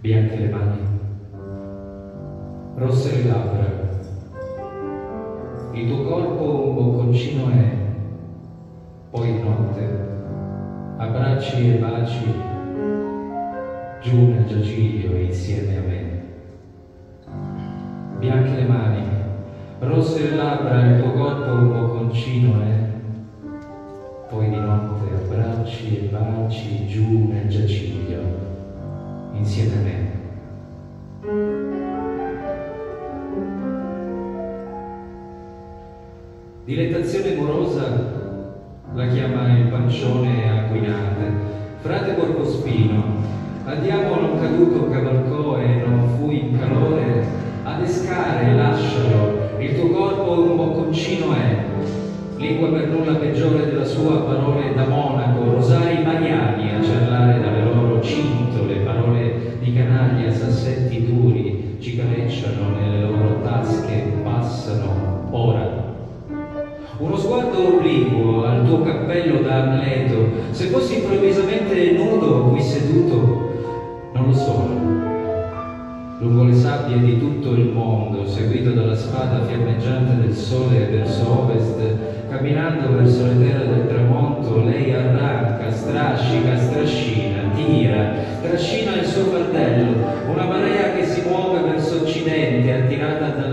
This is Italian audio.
Bianche le mani, rosse le labbra, il tuo corpo un bocconcino è, poi notte, abbracci e baci, giù nel giaciglio insieme a me. Bianche le mani, rosse le labbra, il tuo corpo un bocconcino è, e baci giù nel giaciglio insieme a me. Dilettazione morosa la chiama il pancione Aquinate. Frate Porcospino, andiamo non caduto cavalcò e non fu in calore, adescare lascialo, il tuo corpo un bocconcino è, lingua per nulla peggiore della sua parole da monaco, di canaglia, sassetti duri, cicarecciano nelle loro tasche, passano ora uno sguardo obliquo al tuo cappello da Amleto, se fossi improvvisamente nudo qui seduto, non lo sono. Lungo le sabbie di tutto il mondo, seguito dalla spada fiammeggiante del sole verso ovest, camminando verso le terre del tramonto, lei arranca, strascica, strascina, tira, trascina il suo fardello, una marea che si muove verso occidente, attirata luna,